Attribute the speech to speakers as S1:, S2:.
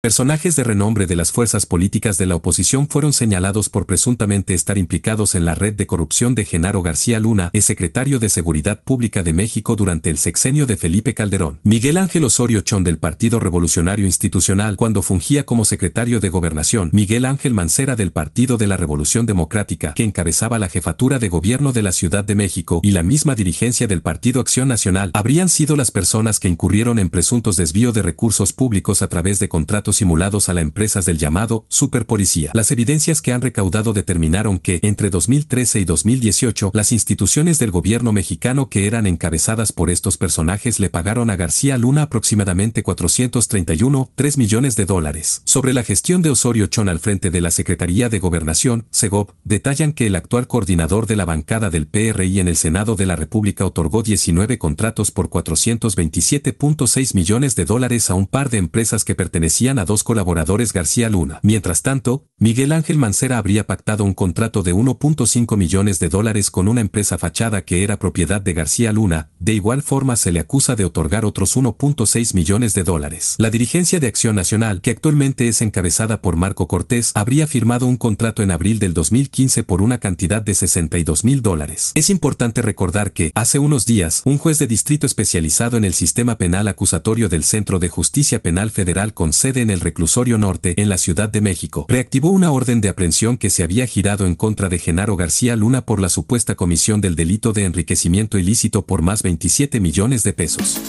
S1: Personajes de renombre de las fuerzas políticas de la oposición fueron señalados por presuntamente estar implicados en la red de corrupción de Genaro García Luna, ex secretario de Seguridad Pública de México durante el sexenio de Felipe Calderón. Miguel Ángel Osorio Chón del Partido Revolucionario Institucional cuando fungía como secretario de Gobernación. Miguel Ángel Mancera del Partido de la Revolución Democrática, que encabezaba la jefatura de gobierno de la Ciudad de México y la misma dirigencia del Partido Acción Nacional, habrían sido las personas que incurrieron en presuntos desvío de recursos públicos a través de contratos simulados a las empresas del llamado superpolicía. Las evidencias que han recaudado determinaron que, entre 2013 y 2018, las instituciones del gobierno mexicano que eran encabezadas por estos personajes le pagaron a García Luna aproximadamente 431,3 millones de dólares. Sobre la gestión de Osorio Chón al frente de la Secretaría de Gobernación, Segov, detallan que el actual coordinador de la bancada del PRI en el Senado de la República otorgó 19 contratos por 427.6 millones de dólares a un par de empresas que pertenecían a dos colaboradores García Luna. Mientras tanto, Miguel Ángel Mancera habría pactado un contrato de 1.5 millones de dólares con una empresa fachada que era propiedad de García Luna, de igual forma se le acusa de otorgar otros 1.6 millones de dólares. La dirigencia de Acción Nacional, que actualmente es encabezada por Marco Cortés, habría firmado un contrato en abril del 2015 por una cantidad de 62 mil dólares. Es importante recordar que, hace unos días, un juez de distrito especializado en el sistema penal acusatorio del Centro de Justicia Penal Federal con sede en el reclusorio norte en la Ciudad de México, reactivó una orden de aprehensión que se había girado en contra de Genaro García Luna por la supuesta comisión del delito de enriquecimiento ilícito por más 27 millones de pesos.